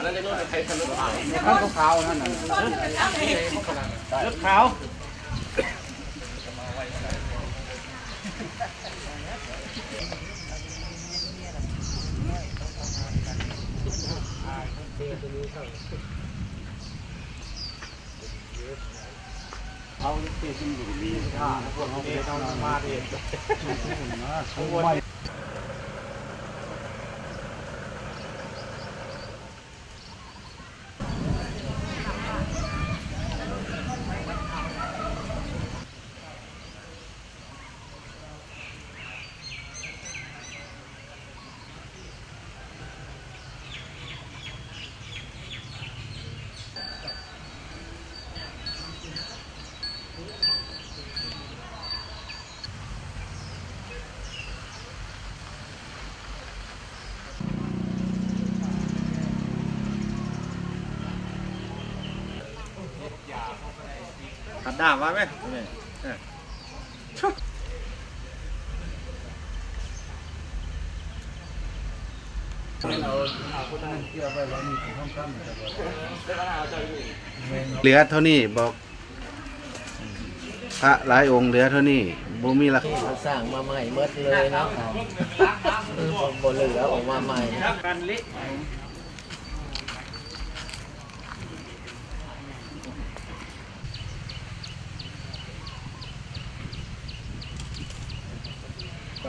ข้าวขาวนั่นน่ะรถขาวเอาเตี้ยขึ้นอยู่ดีถ้าพวกเขาไม่ต้องมาดิ ขัดด้ามมาไหมเหลือเท่านี้บอก พระหลายองค์เหลือเท่านี้บ่มีราคาเราสร้างมาใหม่เมื่อเลยเนาะบนเหลือออกมาใหม่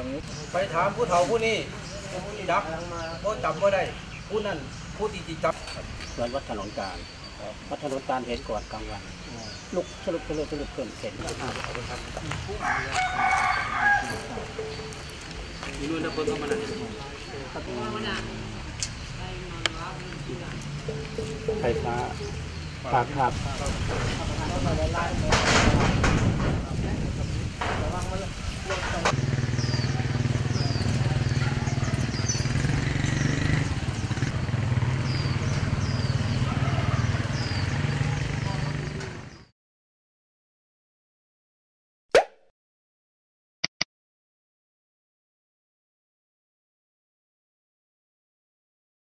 กันเละไปถามผู้เฒ่าผู้นี้ผู้นี้ดับเพราะจำว่าได้ ผู้นั้นผู้ที่จิจับสวนวัดถนนกลางวัดถนนกลางเห็นก่อนกลางวันลุกสลุกสลุกสลุกเกินเสร็จมีนู่นนะคนเข้ามาหน่ไฟฟ้าปากขับ